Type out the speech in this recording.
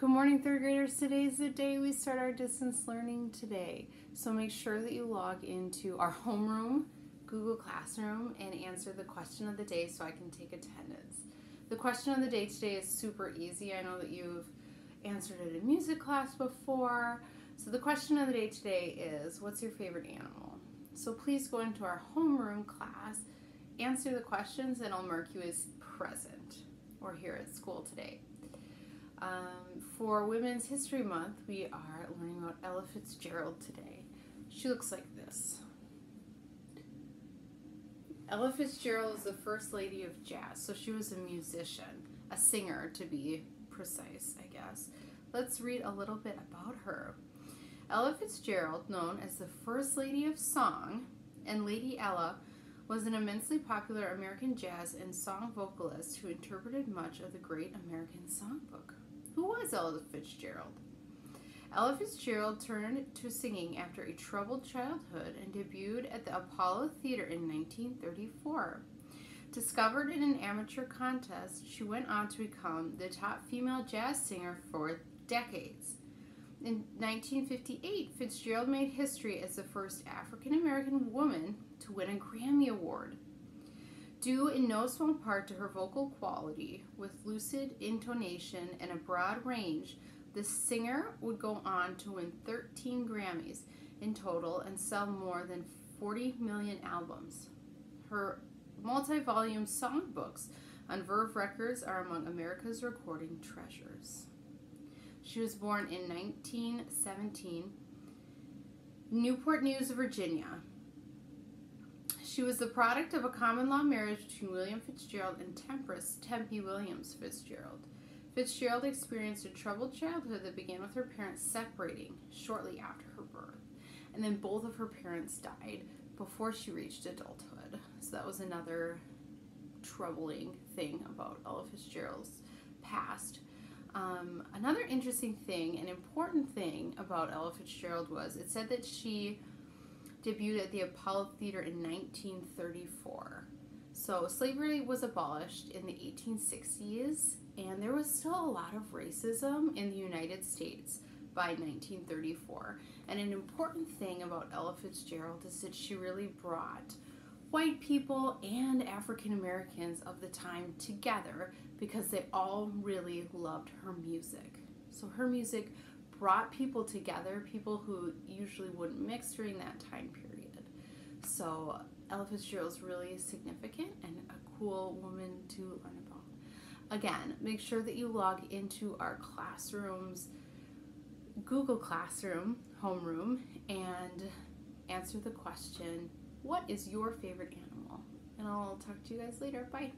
Good morning, third graders. Today's the day we start our distance learning today. So make sure that you log into our homeroom, Google Classroom, and answer the question of the day so I can take attendance. The question of the day today is super easy. I know that you've answered it in music class before. So the question of the day today is, what's your favorite animal? So please go into our homeroom class, answer the questions, and I'll mark you as present or here at school today. Um, for Women's History Month, we are learning about Ella Fitzgerald today. She looks like this. Ella Fitzgerald is the first lady of jazz, so she was a musician, a singer to be precise, I guess. Let's read a little bit about her. Ella Fitzgerald, known as the First Lady of Song, and Lady Ella, was an immensely popular American jazz and song vocalist who interpreted much of the great American songbook. Ella Fitzgerald? Ella Fitzgerald turned to singing after a troubled childhood and debuted at the Apollo Theater in 1934. Discovered in an amateur contest, she went on to become the top female jazz singer for decades. In 1958, Fitzgerald made history as the first African American woman to win a Grammy Award. Due in no small part to her vocal quality, with lucid intonation and a broad range, the singer would go on to win 13 Grammys in total and sell more than 40 million albums. Her multi volume songbooks on Verve Records are among America's recording treasures. She was born in 1917, Newport News, Virginia. She was the product of a common law marriage between William Fitzgerald and Temperance Tempe Williams Fitzgerald. Fitzgerald experienced a troubled childhood that began with her parents separating shortly after her birth, and then both of her parents died before she reached adulthood. So that was another troubling thing about Ella Fitzgerald's past. Um, another interesting thing, an important thing about Ella Fitzgerald was it said that she debuted at the Apollo Theater in 1934. So slavery was abolished in the 1860s, and there was still a lot of racism in the United States by 1934. And an important thing about Ella Fitzgerald is that she really brought white people and African Americans of the time together because they all really loved her music. So her music brought people together, people who usually wouldn't mix during that time period. So Ella is really significant and a cool woman to learn about. Again, make sure that you log into our classrooms, Google Classroom, homeroom, and answer the question, what is your favorite animal? And I'll talk to you guys later. Bye.